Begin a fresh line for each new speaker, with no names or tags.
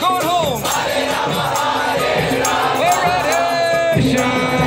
Going home. We're ready.